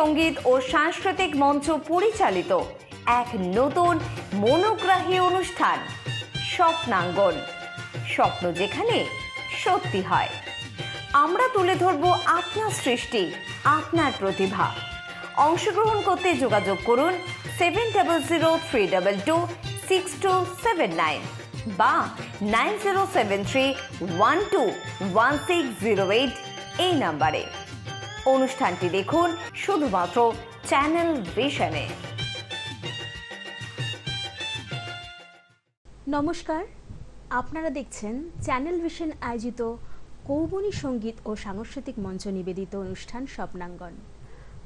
সংগীত ও সাংস্কৃতিক মঞ্চ পরিচালিত এক নতুন মনোগ্রাহী অনুষ্ঠান, স্বপ্নাঙ্গন। স্বপ্ন যেখানে সত্যি হয়। আমরা তুলে ধরব আপনার সৃষ্টি, আপনার প্রতিভা। অংশগ্রহণ করতে যোগাযোগ করুন seven double zero three double two six two seven nine বা nine zero seven three one two one six zero eight এই নাম্বারে। অনুষ্ঠানটি দেখুন শুধুমাত্র চ্যানেল ভিশনে। নমস্কার, আপনারা দেখছেন চ্যানেল ভিশন আয়োজিত কৌবনী সংগীত ও সাংস্কৃতিক মঞ্চ নিবেদিত অনুষ্ঠান স্বপ্নাঙ্গন।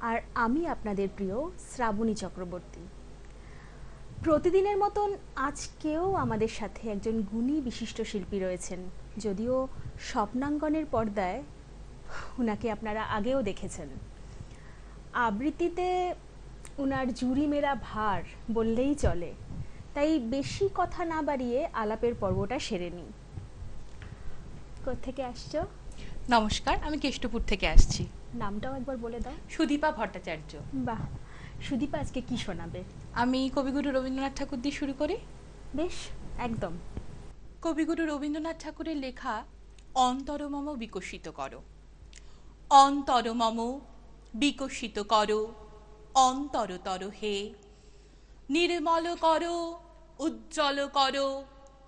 আর আমি আপনাদের প্রিয় শ্রাবণী চক্রবর্তী। প্রতিদিনের মতন আজকেও আমাদের সাথে একজন গুণী বিশিষ্ট শিল্পী রয়েছেন, যদিও স্বপ্নাঙ্গনের পর্দায় ওনাকে আপনারা আগেও দেখেছেন। আবৃত্তিতে ওনার জুড়ি মেরা ভার বললেই চলে তাই বেশি কথা না বাড়িয়ে আলাপের পর্বটা সেরে নিই। কোথেকে আসছো? নমস্কার আমি কেষ্টপুর থেকে আসছি। নামটাও একবার বলে দাও। সুদীপা ভট্টাচার্য। বাহ সুদীপা আজকে কি শোনাবে? আমি কবিগুরু রবীন্দ্রনাথ ঠাকুর দিয়ে শুরু করি? বেশ একদম। কবিগুরু রবীন্দ্রনাথ ঠাকুরের লেখা অন্তরমম বিকশিত করো। অন্তরমম, বিকশিত করো, অন্তরতর হে। নির্মল কর, উজ্জ্বল কর,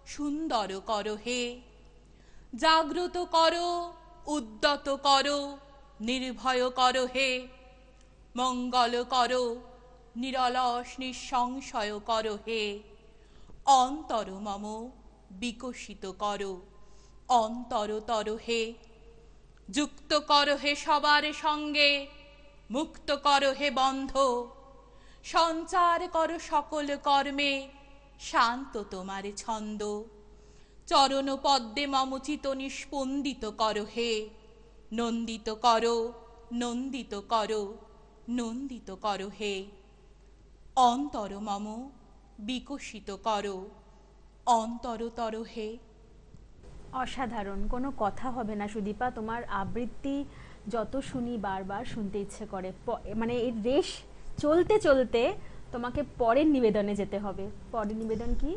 সুন্দর করো হে। জাগ্রত কর, উদ্যত কর, নির্ভয় কর হে। মঙ্গল কর, নিরলস নিঃসংশয় কর হে। অন্তর মম বিকশিত করো, অন্তরতর হে। যুক্ত করো হে সবার সঙ্গে, মুক্ত কর হে বন্ধ, সঞ্চার কর সকল কর্মে, শান্ত তোমার ছন্দ। চরণ পদ্মে মমচিত নিস্পন্দিত করো হে, নন্দিত কর নন্দিত কর নন্দিত কর হে। অন্তর মম বিকশিত কর, অন্তরতর হে। অসাধারণ। কোনো কথা হবে না সুদীপা। তোমার আবৃত্তি যত শুনি বারবার শুনতে ইচ্ছে করে। মানে এই রেশ চলতে চলতে তোমাকে পরের নিবেদনে যেতে হবে। পরের নিবেদন কি?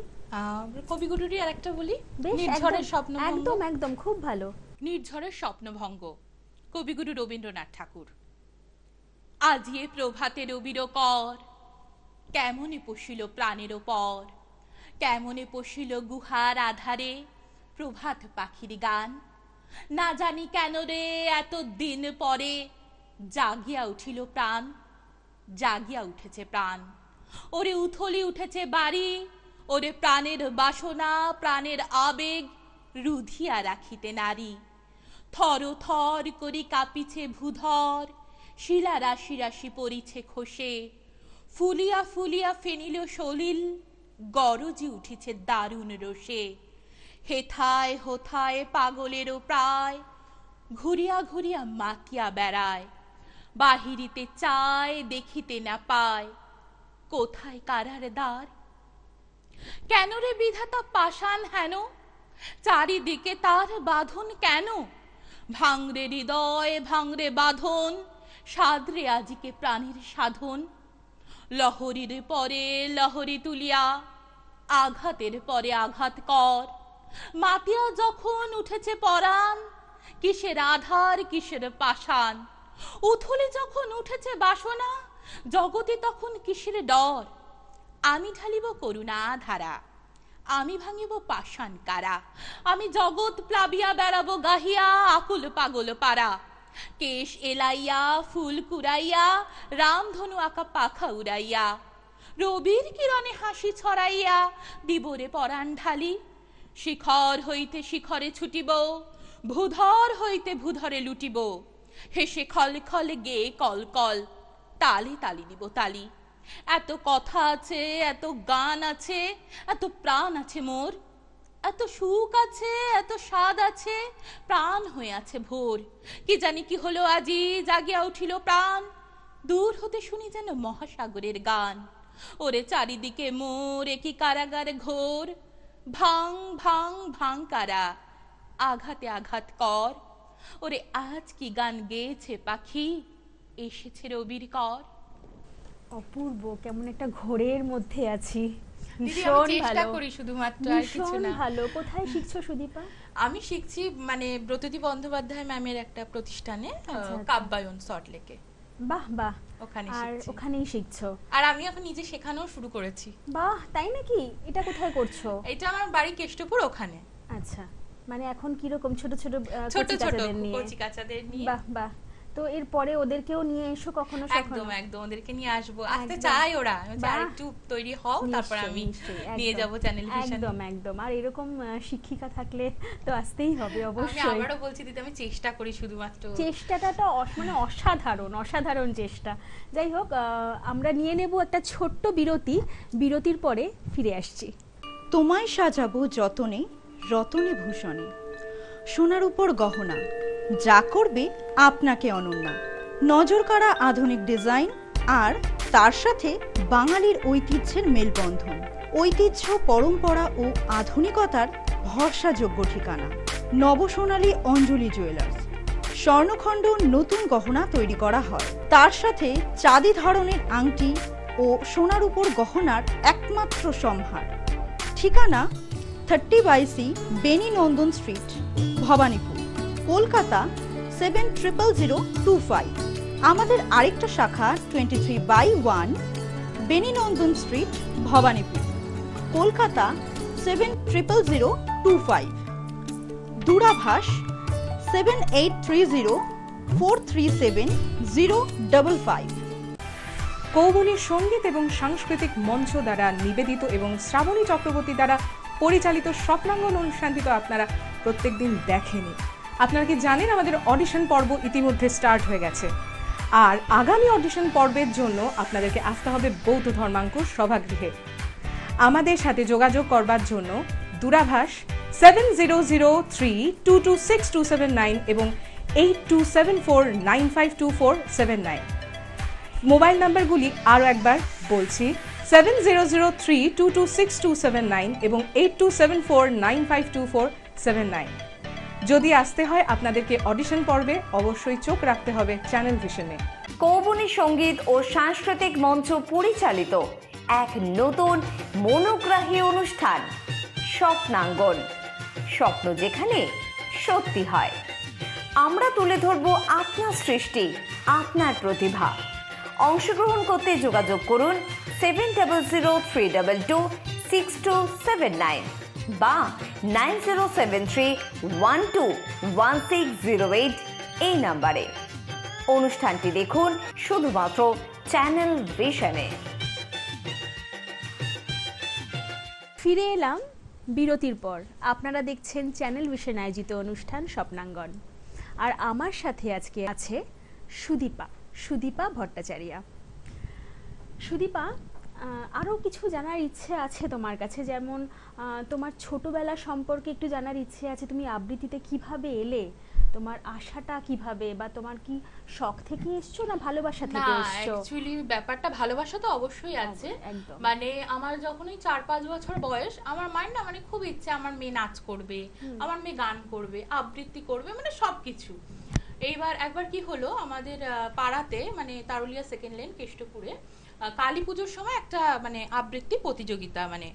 কবিগুরুরই আর একটা বলি। নির্ঝরের স্বপ্ন একদম একদম খুব ভালো। নির্ঝরের স্বপ্নভঙ্গ। কবিগুরু রবীন্দ্রনাথ ঠাকুর। আজিয়ে প্রভাতে রবির কর। কেমনে পশিল প্রাণের পর কেমনে পশিল গুহার আধারে। প্রভাত পাখির গান। না জানি কেন রে এত দিন পরে জাগিয়া উঠিল প্রাণ, জাগিয়া উঠেছে প্রাণ। ওরে উথলি উঠেছে বাড়ি, ওরে প্রাণের বাসনা, প্রাণের আবেগ রুধিয়া রাখিতে নারী। থর থর করি কাঁপিছে ভূধর, শিলা রাশি রাশি পড়িছে খসে। ফুলিয়া ফুলিয়া ফেনিল সলিল, গরজি উঠিছে দারুণ রোষে। হেথায় হোথায় পাগলেরও প্রায়। ঘুরিয়া ঘুরিয়া মাতিয়া বেড়ায়, বাহিরিতে চায়, দেখিতে না পায়। কোথায় কারার দ্বার? কেন রে বিধাতা পাষাণ হেন? চারিদিকে তার বাঁধন কেন? ভাঙরে হৃদয়, ভাঙরে বাঁধন সাদরে আজিকে প্রাণীর সাধন। লহরীর পরে লহরী তুলিয়া, আঘাতের পরে আঘাত কর। মাতিয়া যখন উঠেছে পরাণ, কিসের আধার, কিসের পাষাণ? উথলে যখন উঠেছে বাসনা, জগতে তখন কিসের ডর? আমি ঢালিব করুণা ধারা, আমি ভাঙিব পাষাণ কারা? আমি জগৎ প্লাবিয়া বেড়াবো গাহিয়া আকুল পাগল পারা কেশ এলাইয়া, ফুল কুড়াইয়া রামধনু আঁকা পাখা উড়াইয়া। রবির কিরণে হাসি ছড়াইয়া দিবরে পরাণ ঢালি শিখর হইতে শিখরে ছুটিব, ভূধর হইতে ভূধরে লুটিব। হেসে খল খল গে কল কল, তালি তালি দিব তালি। এত কথা আছে, এত গান আছে, এত প্রাণ আছে মোর। এত সুখ আছে, এত স্বাদ আছে, প্রাণ হয়ে আছে ভোর। কি জানি কি হলো আজি, জাগিয়া উঠিল প্রাণ। দূর হতে শুনি যেন মহাসাগরের গান। ওরে চারিদিকে মোর কি কারাগার ঘোর। ভাং ভাং ভাং কারা। আঘাতে আঘাত কর। ওরে আজ কি গান গেয়েছে পাখি? এসেছে রবির কর। অপূর্ব কেমন একটা ঘোরের মধ্যে আছি। ভীষণ চেষ্টা করি শুধুমাত্র আর কিছু না। ভালো। কোথায় শিখছো সুদীপা? আমি শিখছি মানে ব্রততী বন্দ্যোপাধ্যায় ম্যামের একটা প্রতিষ্ঠানে আচ্ছা, আচ্ছা। কাব্যায়ন সল্টলেকে। বাহ বাহ। ওখানে আর শিখছি। ওখানেই শিখছো। আর আমি এখন নিজে শেখানো শুরু করেছি। বাহ তাই নাকি? এটা কোথায় করছ? এটা আমার বাড়ি কেষ্টপুর ওখানে। আচ্ছা মানে এখন কীরকম ছোট ছোট আহ, ছোট ছোট কচিকাচাদের নিয়ে? কচি কাচাদের নিয়ে। বাহ বাহ। তো এরপরে ওদেরকেও নিয়ে এসো কখনো একদম একদম ওদেরকে নিয়ে আসব। আসতে চাই ওরা। বাহ। আরেকটু তৈরি হও তারপর আমি নিয়ে যাব চ্যানেল ভিশন। একদম একদম। আর এরকম শিক্ষিকা থাকলে তো আসতেই হবে অবশ্যই। আমি আবারও বলছি দিদি আমি চেষ্টা করি শুধুমাত্র। চেষ্টাটা তো মানে অসাধারণ অসাধারণ চেষ্টা। যাই হোক আহ, আমরা নিয়ে নেব একটা ছোট্ট বিরতি। বিরতির পরে ফিরে আসছি। তোমায় সাজাবো যতনে রতনে ভূষণে। সোনার উপর গহনা যা করবে আপনাকে অনন্যা। নজর কাড়া আধুনিক ডিজাইন আর তার সাথে বাঙালির ঐতিহ্যের মেলবন্ধন, ঐতিহ্য, পরম্পরা ও আধুনিকতার ভরসাযোগ্য ঠিকানা। নবসোনালী অঞ্জলি জুয়েলার্স। স্বর্ণখণ্ড নতুন গহনা তৈরি করা হয়। তার সাথে চাঁদি ধরনের আংটি ও সোনার উপর গহনার একমাত্র সম্ভার। ঠিকানা thirty by C Beni Nandan street, Bhowanipore. Kolkata seven triple zero two five. আমাদের আরেকটা শাখা twenty three by one Beni Nandan street, Bhowanipore. Kolkata seven triple zero two five. দূরাভাষ seven eight three zero four three seven zero double five. কৌবনীর সংগীত এবং সাংস্কৃতিক মঞ্চ দ্বারা নিবেদিত এবং শ্রাবণী চক্রবর্তী দ্বারা পরিচালিত স্বপ্নাঙ্গন অনুষ্ঠানটি তো আপনারা প্রত্যেকদিন দেখেনি। আপনারা কি জানেন আমাদের অডিশন পর্ব ইতিমধ্যে স্টার্ট হয়ে গেছে? আর আগামী অডিশন পর্বের জন্য আপনাদেরকে আসতে হবে বৌদ্ধ ধর্মাঙ্কুর সভাগৃহে। আমাদের সাথে যোগাযোগ করবার জন্য দূরাভাষ seven zero zero three two two six two seven nine এবং eight two seven four nine five two four seven nine mobile নাম্বারগুলি আরও একবার বলছি seven zero zero three two two six two seven nine এবং eight two seven four nine five two four seven nine যদি আসতে হয় আপনাদেরকে audition পর্বে অবশ্যই চোখ রাখতে হবে চ্যানেল ভিশনে। কৌবনী সংগীত ও সাংস্কৃতিক মঞ্চ পরিচালিত এক নতুন মনোগ্রাহী অনুষ্ঠান, স্বপ্নাঙ্গন। স্বপ্ন যেখানে সত্যি হয়। আমরা তুলে ধরব আপনার সৃষ্টি, আপনার প্রতিভা। অংশগ্রহণ করতে যোগাযোগ করুন seven double zero three double two six two seven nine. বা nine zero seven three one two one six zero eight এই নাম্বারে। অনুষ্ঠানটি দেখুন শুধুমাত্র চ্যানেল ভিশনে। ফিরে এলাম বিরতির পর। আপনারা দেখছেন চ্যানেল ভিশন আয়োজিত অনুষ্ঠান স্বপ্নাঙ্গন। আর আমার সাথে আজকে আছে সুদীপা সুদীপা ভট্টাচারিয়া। সুদীপা আরও কিছু জানার ইচ্ছে আছে তোমার কাছে? যেমন তোমার ছোটবেলা সম্পর্কে একটু জানার ইচ্ছে আছে। তুমি আবৃত্তিতে কীভাবে এলে? তোমার আশাটা কীভাবে? বা তোমার কি শখ থেকে এসছো না ভালোবাসা থেকে এসছো? অ্যাকচুয়ালি ব্যাপারটা ভালোবাসা তো অবশ্যই আছে। মানে আমার যখন ওই চার পাঁচ বছর বয়স আমার মায়ের না মানে খুব ইচ্ছে আমার মেয়ে নাচ করবে আমার মেয়ে গান করবে আবৃত্তি করবে মানে সবকিছু। এইবার একবার কি হলো আমাদের পাড়াতে মানে তারুলিয়া সেকেন্ড লেন কেষ্টপুরে কালী পুজোর সময় একটা মানে আবৃত্তি প্রতিযোগিতা মানে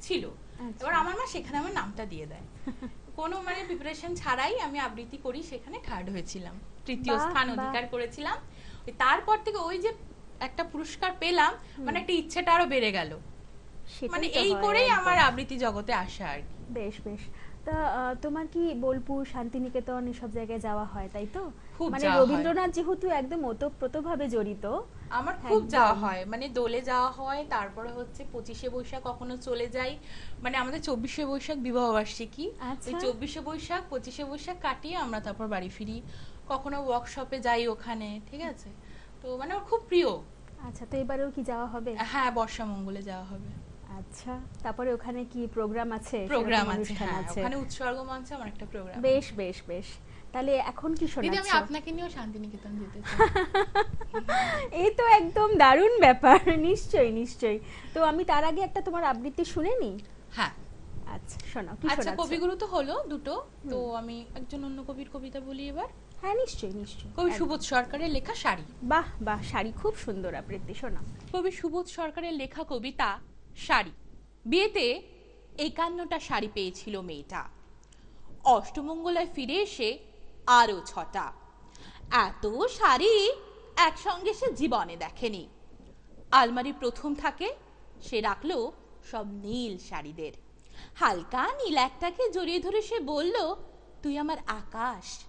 ছিল। আচ্ছা। এবার আমার মা সেখানে আমার নামটা দিয়ে দেয়। কোনো মানে প্রিপারেশন ছাড়াই আমি আবৃত্তি করি সেখানে থার্ড হয়েছিলাম। তৃতীয় স্থান অধিকার করেছিলাম। তারপর থেকে ওই যে একটা পুরস্কার পেলাম মানে একটা ইচ্ছেটা আরও বেড়ে গেল। মানে এই করেই আমার আবৃত্তি জগতে আসা আর কি। বেশ বেশ। তা তোমার কি বোলপুর শান্তিনিকেতন এসব জায়গায় যাওয়া হয় তাই তো? মানে রবীন্দ্রনাথ যেহেতু একদম ওতপ্রোতভাবে জড়িত আমার খুব যাওয়া হয়। মানে দোলে যাওয়া হয় তারপরে হচ্ছে পঁচিশে বৈশাখ কখনো চলে যাই। মানে আমাদের চব্বিশে বৈশাখ বিবাহ বার্ষিকী আচ্ছা। ওই চব্বিশে বৈশাখ পঁচিশে বৈশাখ কাটিয়ে আমরা তারপর বাড়ি ফিরি। কখনো ওয়ার্কশপে যাই ওখানে ঠিক আছে? তো মানে আমার খুব প্রিয়। আচ্ছা তো এবারেও কি যাওয়া হবে? হ্যাঁ বর্ষা মঙ্গলে যাওয়া হবে। আচ্ছা তারপরে ওখানে কি প্রোগ্রাম আছে? প্রোগ্রাম আছে হ্যাঁ আছে? ওখানে উৎসর্গ মঞ্চে আমার একটা প্রোগ্রাম বেশ বেশ বেশ। তাহলে এখন কি দিদি আমি আপনাকে নিয়েও শান্তিনিকেতন যেতে চাই। এই তো একদম দারুণ ব্যাপার নিশ্চয়ই নিশ্চয়ই। তো আমি তার আগে একটা তোমার আবৃত্তি শুনে নি? হ্যাঁ। আচ্ছা শোনাও কি আচ্ছা শোনাচ্ছ? কবিগুলো তো হলো দুটো তো আমি একজন অন্য কবির কবিতা বলি এবার। হ্যাঁ নিশ্চয়ই নিশ্চয়ই কবি। সুবোধ সরকারের লেখা শাড়ি। বাহ বাহ শাড়ি খুব সুন্দর আবৃত্তি শোনাও কবি সুবোধ সরকারের লেখা কবিতা শাড়ি। বিয়েতে একান্নটা শাড়ি পেয়েছিল মেয়েটা। অষ্টমঙ্গলায় ফিরে এসে আরও ছটা। এত শাড়ি একসঙ্গে সে জীবনে দেখেনি। আলমারি প্রথম থাকে, সে রাখল সব নীল শাড়িদের। হালকা নীল একটাকে জড়িয়ে ধরে সে বলল, তুই আমার আকাশ।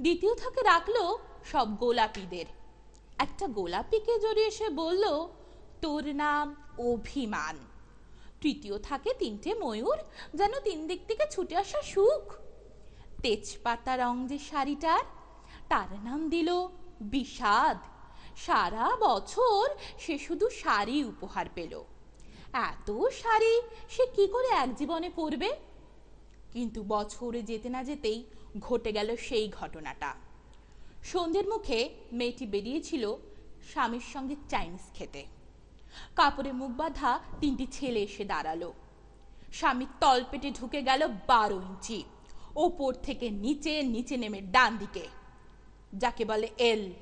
দ্বিতীয় থাকে রাখল সব গোলাপিদের। একটা গোলাপিকে জড়িয়ে সে বলল, তোর নাম অভিমান। তৃতীয় থাকে তিনটে ময়ূর, যেন তিন দিক থেকে ছুটে আসা সুখ। তেজপাতা রং যে শাড়িটার, তার নাম দিল বিষাদ। সারা বছর সে শুধু শাড়ি উপহার পেল। এত শাড়ি সে কি করে এক জীবনে পরবে? কিন্তু বছরে যেতে না যেতেই ঘটে গেল সেই ঘটনাটা। সন্ধ্যের মুখে মেয়েটি বেরিয়েছিল স্বামীর সঙ্গে চাইনিজ খেতে। কাপড়ে মুখ বাঁধা তিনটি ছেলে এসে দাঁড়াল। স্বামীর তলপেটে ঢুকে গেল বারো ইঞ্চি। ওপর থেকে নিচে নিচে নেমে ডান দিকে, যাকে বলে এল।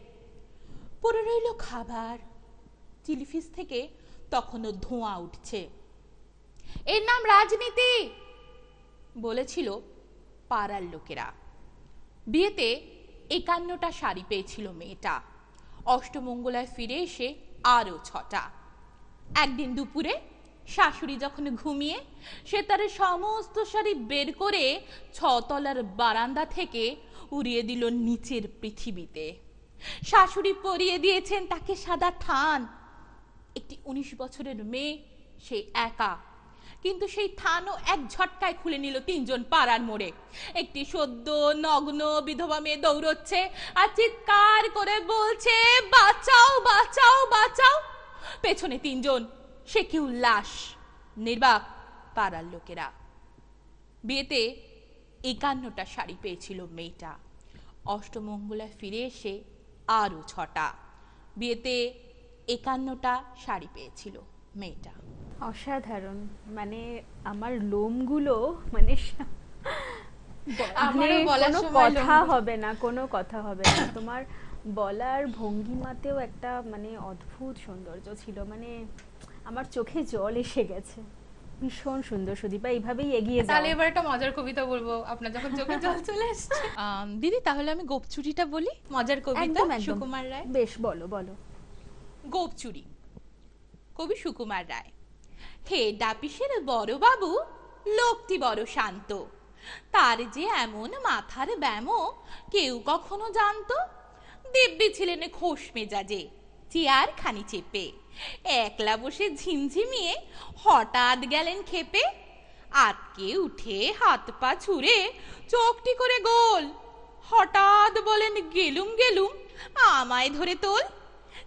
পড়ে রইল খাবার। চিলিফিস থেকে তখনও ধোঁয়া উঠছে। এর নাম রাজনীতি, বলেছিল পাড়ার লোকেরা। বিয়েতে একান্নটা শাড়ি পেয়েছিল মেয়েটা। অষ্টমঙ্গলায় ফিরে এসে আরও ছটা। একদিন দুপুরে শাশুড়ি যখন ঘুমিয়ে, সে তার সমস্ত শাড়ি বের করে ছতলার বারান্দা থেকে উড়িয়ে দিল নিচের পৃথিবীতে। শাশুড়ি পরিয়ে দিয়েছেন তাকে সাদা থান। একটি উনিশ বছরের মেয়ে, সে একা। কিন্তু সেই থানও এক ঝটকায় খুলে নিল তিনজন পাড়ার মোড়ে। একটি সদ্য নগ্ন বিধবা মেয়ে দৌড়চ্ছে আর চিৎকার করে বলছে, বাঁচাও বাঁচাও বাঁচাও! পেছনে তিনজন সে কি উল্লাস নির্বাক পাড়ার লোকেরা। বিয়েতে একান্নটা শাড়ি পেয়েছিল মেয়েটা। অষ্টমঙ্গলায় ফিরে এসে আরও ছটা। বিয়েতে একান্নটা শাড়ি পেয়েছিল মেয়েটা। অসাধারণ। মানে আমার লোমগুলো মানে মানে বলার কোনো কথা হবে না কোনো কথা হবে না। তোমার বলার ভঙ্গিমাতেও একটা মানে অদ্ভুত সৌন্দর্য ছিল। মানে আমার চোখে জল এসে গেছে। ভীষণ সুন্দর সুদীপা এইভাবেই এগিয়ে যাও। তাহলে এবার একটা মজার কবিতা বলব আপনার যখন চোখে জল চলে আম, দিদি তাহলে আমি গোপচুরিটা বলি? মজার কবিতা সুকুমার রায়? বেশ বলো বলো। গোপচুরি। কবি সুকুমার রায়। হে ডাপিসের বড় বাবু লোকটি বড় শান্ত। তার যে এমন মাথার ব্যামো কেউ কখনো জানতো? দিব্যি ছিলেন খোশ মেজাজে চেয়ার খানি চেপে। একলা বসে ঝিমঝিমিয়ে হঠাৎ গেলেন খেপে। আটকে উঠে হাত পা ছুঁড়ে চোখটি করে গোল। হঠাৎ বলেন, গেলুম গেলুম, আমায় ধরে তোল।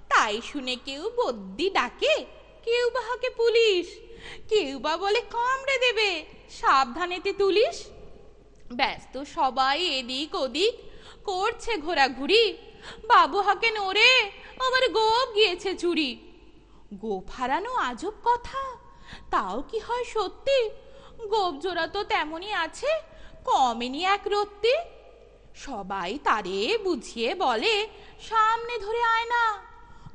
তাই শুনে কেউ বদ্যি ডাকে, কেউ বা হাকে পুলিশ, কেউ বা বলে, কামড়ে দেবে, সাবধানেতে তুলিস। ব্যস্ত সবাই এদিক ওদিক করছে ঘোরাঘুরি। বাবু হাকে নড়ে আমার গোপ গিয়েছে চুরি। গোপ হারানো আজব কথা। তাও কি হয় সত্যি? গোপ জোড়া তো তেমনই আছে কমেনি এক রত্তি। সবাই তারে বুঝিয়ে বলে, সামনে ধরে আয় না।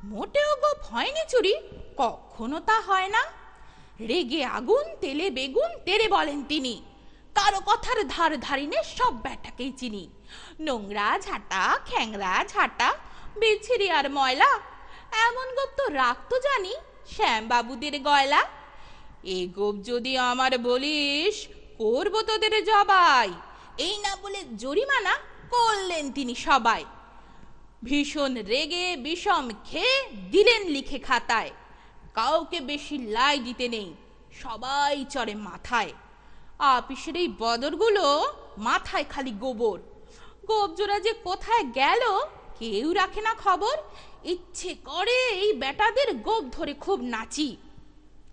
মোটেও গোপ হয়নি চুরি, কখনো তা হয় না। রেগে আগুন, তেলে বেগুন, তেরে বলেন তিনি। কারও কথার ধার ধারিনে সব ব্যাটাকেই চিনি। নোংরা ঝাঁটা, খ্যাংরা ঝাঁটা বিছিরি আর ময়লা এমন গোপ তো রাখতো জানি শ্যামবাবুদের গয়লা। এ গোপ যদি আমার বলিস, করব তোদের জবাই। এই না বলে জরিমানা করলেন তিনি সবাই। ভীষণ রেগে বিষম খেয়ে দিলেন লিখে খাতায়। কাউকে বেশি লাই দিতে নেই, সবাই চড়ে মাথায়। আপিসের এই বদরগুলো মাথায় খালি গোবর। গোবজোড়া যে কোথায় গেল, কেউ রাখে না খবর ইচ্ছে করে এই বেটাদের গোপ ধরে খুব নাচি।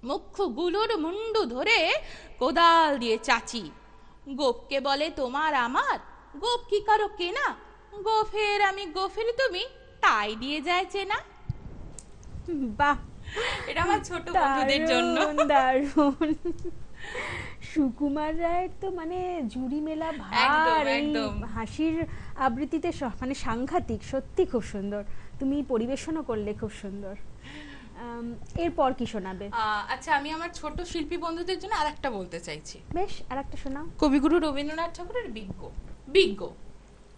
মুখ্যগুলোর মুন্ডু ধরে কোদাল দিয়ে চাচি। গোপকে বলে তোমার আমার? গোপ কি কারও কেনা? গোফের আমি গোফের তুমি? তাই দিয়ে যায় চেনা? বাহ এটা আমার ছোট বন্ধুদের জন্য। দারুণ, সুকুমার রায়ের তো মানে জুড়ি মেলা ভার একদম। হাসির আবৃত্তিতে মানে সাংঘাতিক সত্যি খুব সুন্দর। তুমি পরিবেশনও করলে খুব সুন্দর। এরপর কি শোনাবে? আচ্ছা আমি আমার ছোট শিল্পী বন্ধুদের জন্য আরেকটা বলতে চাইছি। বেশ আর একটা শোনাও। কবিগুরু রবীন্দ্রনাথ ঠাকুরের বিজ্ঞ। বিজ্ঞ।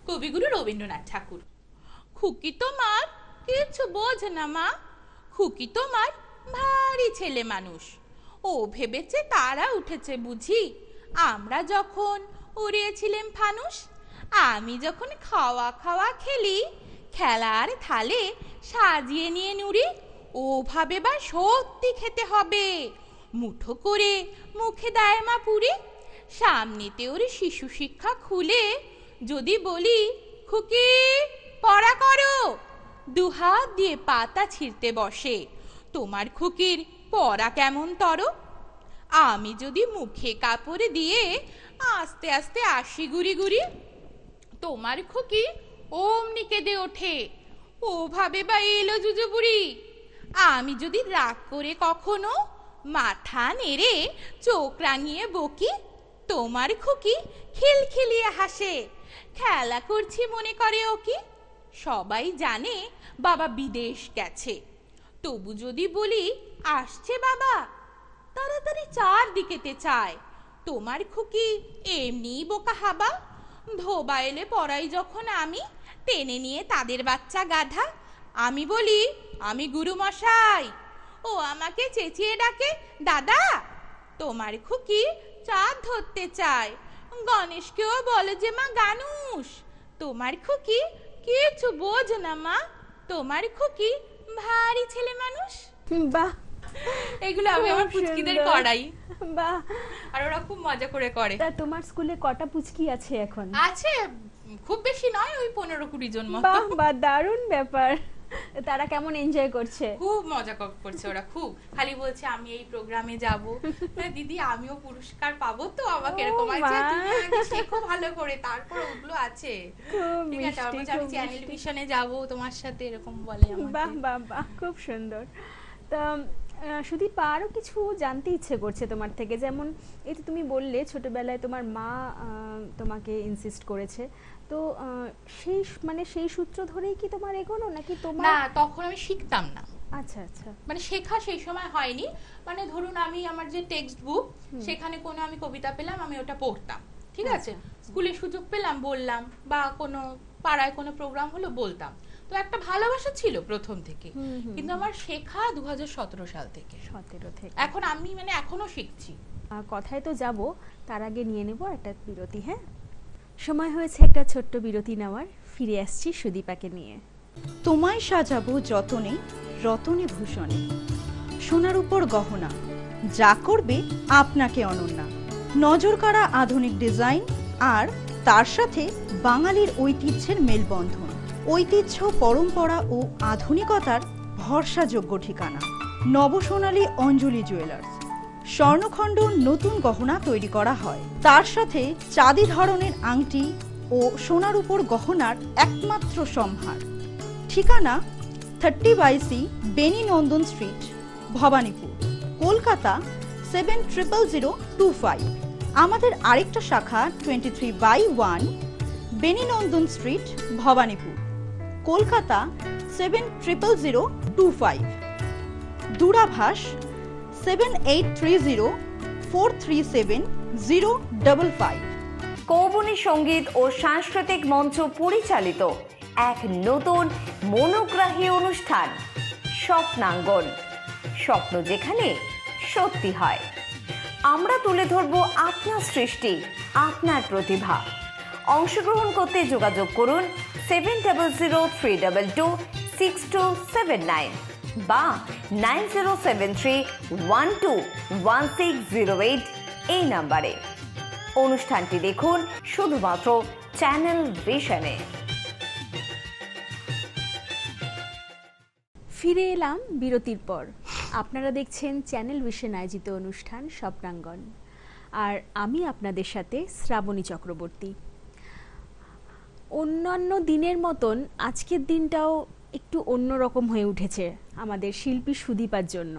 কবিগুরু রবীন্দ্রনাথ ঠাকুর। খুকি তোমার কিছু বোঝ না মা। খুকি তোমার ভারী ছেলে মানুষ। ও ভেবেছে তারা উঠেছে বুঝি। আমরা যখন উড়িয়েছিলাম ফানুস আমি যখন খাওয়া খাওয়া খেলি খেলার থালে সাজিয়ে নিয়ে নুড়ি, ওভাবে বা সত্যি খেতে হবে। মুঠো করে মুখে দেয় মা পুরি। সামনেতে ওর শিশু শিক্ষা খুলে, যদি বলি, খুকি, পড়া করো। দুহাত দিয়ে পাতা ছিঁড়তে বসে। তোমার খুকির পড়া কেমন তর? আমি যদি মুখে কাপড় দিয়ে আস্তে আস্তে আসি গুড়ি গুড়ি, তোমার খুকি অমনি কেঁদে ওঠে। ওভাবে বা এলো জুজু বুড়ি আমি যদি রাগ করে কখনো মাথা নেড়ে চোখ রাঙিয়ে বকি, তোমার খুকি খিলখিলিয়ে হাসে। খেলা করছি মনে করে ও কি? সবাই জানে বাবা বিদেশ গেছে। তবু যদি বলি, আসছে বাবা। তাড়াতাড়ি চার দিকেতে চায়। তোমার খুকি এমনিই বোকা হাবা। ধোবা এলে পড়াই যখন আমি টেনে নিয়ে তাদের বাচ্চা গাধা আমি বলি আমি গুরু মশাই ও আমাকে চেঁচিয়ে ডাকে দাদা তোমার খুকি চাঁদ ধরতে চায় গণেশকেও বলে যে মা গানুষ তোমার খুকি কিছু বোঝ না মা তোমার খুকি ভারী ছেলে মানুষ। বাহ এগুলো আমি আমার পুচকিদের করাই। বাহ। আর ওরা খুব মজা করে করে। তা তোমার স্কুলে কটা পুচকি আছে এখন? আছে খুব বেশি নয় ওই পনেরো কুড়ি জন মতো। বাহ বাহ দারুণ ব্যাপার। তারা কেমন এনজয় করছে? খুব মজা করছে ওরা খুব। খালি বলছে আমি এই প্রোগ্রামে যাব। দিদি আমিও পুরস্কার পাবো তো আমাকে এরকম আছে? মা। তুমি আগে শেখো ভালো করে তারপর ওগুলো আছে। খুব ঠিক আছে আমি খুব চ্যানেল ভিশনে যাব তোমার সাথে এরকম বলে বাহ আমাকে। বাহ বাহ খুব সুন্দর। তা সুদীপা আরও কিছু জানতে ইচ্ছে করছে তোমার থেকে। যেমন এই তো তুমি বললে ছোটবেলায় তোমার মা তোমাকে ইনসিস্ট করেছে। তো সেই মানে সেই সূত্র ধরেই কি তোমার এগোনো নাকি তোমার না তখন আমি শিখতাম না। আচ্ছা আচ্ছা। মানে শেখা সেই সময় হয়নি। মানে ধরুন আমি আমার যে টেক্সট বুক সেখানে কোনো আমি কবিতা পেলাম আমি ওটা পড়তাম। ঠিক আছে? স্কুলে সুযোগ পেলাম বললাম। বা কোনো পাড়ায় কোনো প্রোগ্রাম হলো বলতাম। তো একটা ভালোবাসা ছিল প্রথম থেকে। কিন্তু আমার শেখা দু সাল থেকে। সতেরো থেকে। এখন আমি মানে এখনও শিখছি। কথায় তো যাব তার আগে নিয়ে নেব একটা বিরতি হ্যাঁ? সময় হয়েছে একটা ছোট্ট বিরতি নেওয়ার ফিরে আসছি সুদীপাকে নিয়ে। তোমায় সাজাবো যতনে রতনে ভূষণে। সোনার উপর গহনা যা করবে আপনাকে অনন্যা। নজর কাড়া আধুনিক ডিজাইন আর তার সাথে বাঙালির ঐতিহ্যের মেলবন্ধন, ঐতিহ্য, পরম্পরা ও আধুনিকতার ভরসাযোগ্য ঠিকানা। নবসোনালী অঞ্জলি জুয়েলার্স। স্বর্ণখণ্ড নতুন গহনা তৈরি করা হয়। তার সাথে চাঁদি ধরনের আংটি ও সোনার উপর গহনার একমাত্র সম্ভার। ঠিকানা thirty by C Beni Nandan street, Bhowanipore, Kolkata seven triple zero two five. আমাদের আরেকটা শাখা twenty three by one Beni Nandan street, Bhowanipore. Kolkata seven triple zero two five দূরাভাষ seven eight three zero four three seven zero double five কৌবনী সংগীত ও সাংস্কৃতিক মঞ্চ পরিচালিত এক নতুন মনোগ্রাহী অনুষ্ঠান, স্বপ্নাঙ্গন। স্বপ্ন যেখানে সত্যি হয়। আমরা তুলে ধরব আপনার সৃষ্টি, আপনার প্রতিভা। অংশগ্রহণ করতে যোগাযোগ করুন seven double zero three double two six two seven nine বা nine zero seven three one two one six zero eight এই নাম্বারে। অনুষ্ঠানটি দেখুন শুধুমাত্র চ্যানেল ভিশনে। ফিরে এলাম বিরতির পর। আপনারা দেখছেন চ্যানেল ভিশন আয়োজিত অনুষ্ঠান স্বপ্নাঙ্গন। আর আমি আপনাদের সাথে শ্রাবণী চক্রবর্তী। অন্যান্য দিনের মতন আজকের দিনটাও একটু অন্যরকম হয়ে উঠেছে আমাদের শিল্পী সুদীপার জন্য।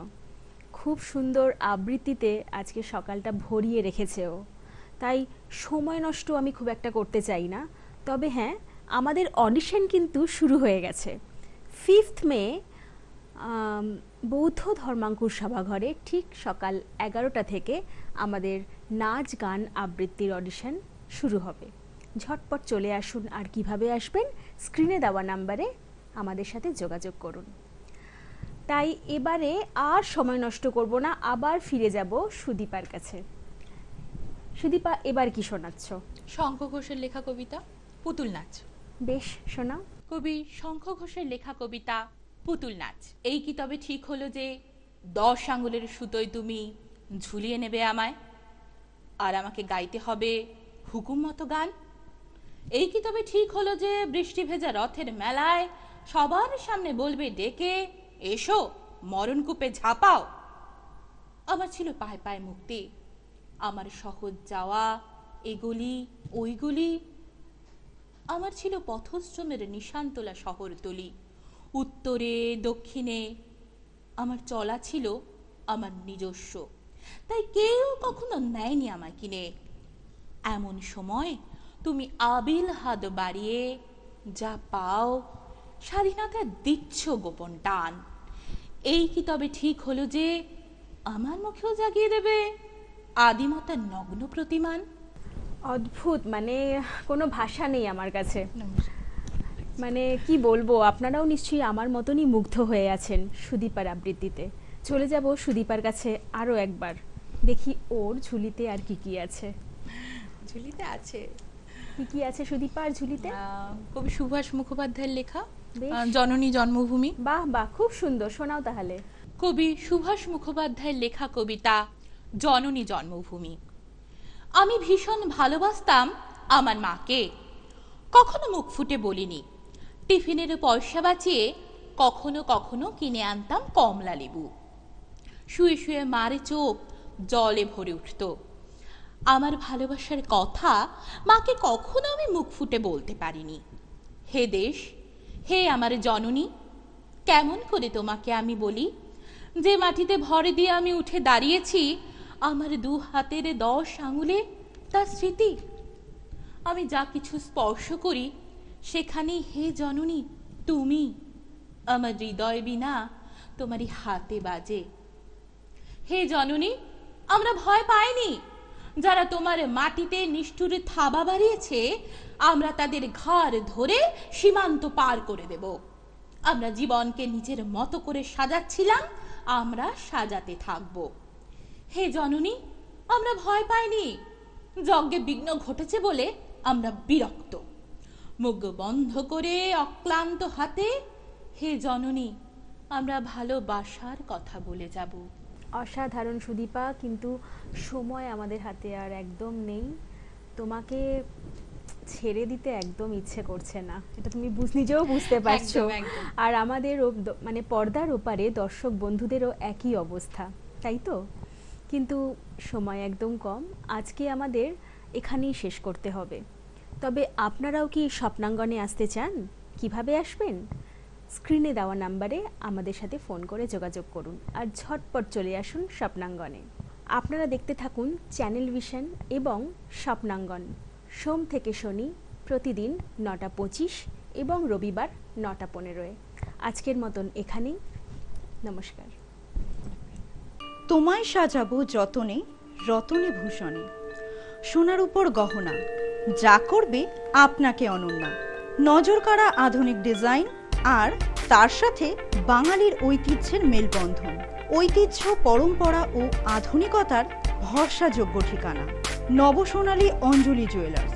খুব সুন্দর আবৃত্তিতে আজকে সকালটা ভরিয়ে রেখেছে ও। তাই সময় নষ্ট আমি খুব একটা করতে চাই না। তবে হ্যাঁ আমাদের অডিশন কিন্তু শুরু হয়ে গেছে। ফিফথ মে বৌদ্ধ ধর্মাঙ্কুর সভাঘরে ঠিক সকাল এগারোটা থেকে আমাদের নাচ গান আবৃত্তির অডিশন শুরু হবে। ঝটপট চলে আসুন আর কীভাবে আসবেন স্ক্রিনে দেওয়া নাম্বারে আমাদের সাথে যোগাযোগ করুন। তাই এবারে আর সময় নষ্ট করব না আবার ফিরে যাব সুদীপার কাছে। সুদীপা এবার কি শোনাচ্ছ? শঙ্খ ঘোষের লেখা কবিতা পুতুল নাচ। বেশ শোনাও। কবি শঙ্খ ঘোষের লেখা কবিতা পুতুল নাচ। এই কি তবে ঠিক হলো যে দশ আঙুলের সুতোয় তুমি ঝুলিয়ে নেবে আমায়? আর আমাকে গাইতে হবে হুকুম মতো গান? এই কি তবে ঠিক হলো যে বৃষ্টি ভেজা রথের মেলায় সবার সামনে বলবে ডেকে, এসো মরণকূপে ঝাঁপাও আমার ছিল পায়ে পায়ে মুক্তি, আমার সহজ যাওয়া, এগুলি, ওইগুলি। আমার ছিল পথশ্রমের নিশানতলা শহরতলি উত্তরে, দক্ষিণে। আমার চলা ছিল আমার নিজস্ব, তাই কেউ কখনো নেয়নি আমায় কিনে। এমন সময় তুমি আবিল হাত বাড়িয়ে যা পাও স্বাধীনতা দিচ্ছ গোপন টান। এই কি তবে ঠিক হলো যে আমার মুখেও জাগিয়ে দেবে আদিমতার নগ্ন প্রতিমান? অদ্ভুত মানে কোনো ভাষা নেই আমার কাছে। মানে কি বলব আপনারাও নিশ্চয়ই আমার মতনই মুগ্ধ হয়ে আছেন সুদীপার আবৃত্তিতে। চলে যাব সুদীপার কাছে আরও একবার। দেখি ওর ঝুলিতে আর কি কি আছে। ঝুলিতে আছে? কি কি আছে সুদীপার ঝুলিতে? কবি সুভাষ মুখোপাধ্যায়ের লেখা জননী জন্মভূমি। বাহ বাহ খুব সুন্দর শোনাও তাহলে। কবি সুভাষ মুখোপাধ্যায়ের লেখা কবিতা জননী জন্মভূমি। আমি ভীষণ ভালোবাসতাম আমার মাকে। কখনো মুখ ফুটে বলিনি। টিফিনের পয়সা বাঁচিয়ে কখনো কখনো কিনে আনতাম কমলা লেবু। শুয়ে শুয়ে মারে চোখ জলে ভরে উঠত। আমার ভালোবাসার কথা মাকে কখনো আমি মুখ ফুটে বলতে পারিনি। হে দেশ, হে আমার জননী, কেমন করে তোমাকে আমি বলি? যে মাটিতে ভরে দিয়ে আমি উঠে দাঁড়িয়েছি, আমার দু হাতের দশ আঙুলে তার স্মৃতি। আমি যা কিছু স্পর্শ করি সেখানেই হে জননী, তুমি আমার হৃদয় বিনা তোমারই হাতে বাজে। হে জননী, আমরা ভয় পাইনি। যারা তোমার মাটিতে নিষ্ঠুরে থাবা বাড়িয়েছে, আমরা তাদের ঘর ধরে সীমান্ত পার করে দেব। আমরা জীবনকে নিজের মতো করে সাজাচ্ছিলাম, আমরা সাজাতে থাকব। হে জননী, আমরা ভয় পাইনি। যজ্ঞে বিঘ্ন ঘটেছে বলে আমরা বিরক্ত। মুখ বন্ধ করে অক্লান্ত হাতে, হে জননী, আমরা ভালোবাসার কথা বলে যাব। অসাধারণ সুদীপা কিন্তু সময় আমাদের হাতে আর একদম নেই। তোমাকে ছেড়ে দিতে একদম ইচ্ছে করছে না। এটা তুমি নিজেও বুঝতে পারছ। আর আমাদের মানে পর্দার ওপারে দর্শক বন্ধুদেরও একই অবস্থা তাই তো? কিন্তু সময় একদম কম। আজকে আমাদের এখানেই শেষ করতে হবে। তবে আপনারাও কি স্বপ্নাঙ্গনে আসতে চান? কীভাবে আসবেন? স্ক্রিনে দেওয়া নাম্বারে আমাদের সাথে ফোন করে যোগাযোগ করুন আর ঝটপট চলে আসুন স্বপ্নাঙ্গনে। আপনারা দেখতে থাকুন চ্যানেল ভিশন এবং স্বপ্নাঙ্গন। সোম থেকে শনি প্রতিদিন নটা পঁচিশ এবং রবিবার নটা পনেরোয় আজকের মতন এখানেই। নমস্কার। তোমায় সাজাবো যতনে, রতনে ভূষণে। সোনার উপর গহনা, যা করবে আপনাকে অনন্যা। নজর কাড়া আধুনিক ডিজাইন আর তার সাথে বাঙালির ঐতিহ্যের মেলবন্ধন, ঐতিহ্য, পরম্পরা ও আধুনিকতার ভরসাযোগ্য ঠিকানা। নবসোনালী অঞ্জলি জুয়েলার্স।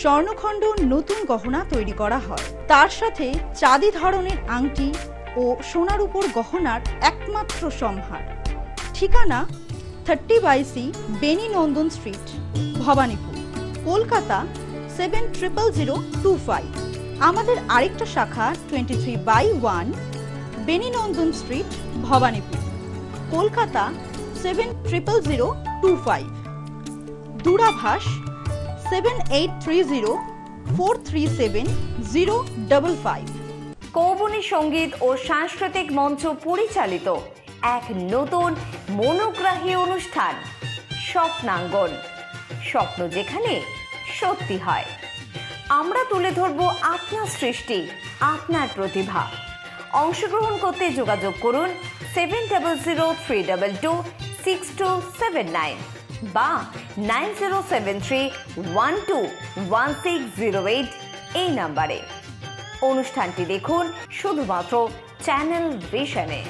স্বর্ণখণ্ড নতুন গহনা তৈরি করা হয়। তার সাথে চাঁদি ধরনের আংটি ও সোনার উপর গহনার একমাত্র সম্ভার। ঠিকানা thirty by C Beni Nandan street, Bhowanipore. Kolkata seven triple zero two five. আমাদের আরেকটা শাখা twenty three by one Beni Nandan street Bhowanipore. Kolkata seven triple zero two five দূরাভাষ seven eight three zero four three seven zero double five কৌবনী সংগীত ও সাংস্কৃতিক মঞ্চ পরিচালিত এক নতুন মনোগ্রাহী অনুষ্ঠান, স্বপ্নাঙ্গন। স্বপ্ন যেখানে সত্যি হয়। আমরা তুলে ধরব আপনার সৃষ্টি, আপনার প্রতিভা। অংশগ্রহণ করতে যোগাযোগ করুন seven double zero three double two six two seven nine বা nine zero seven three one two one six zero eight এই নাম্বারে। অনুষ্ঠানটি দেখুন শুধুমাত্র চ্যানেল ভিশনে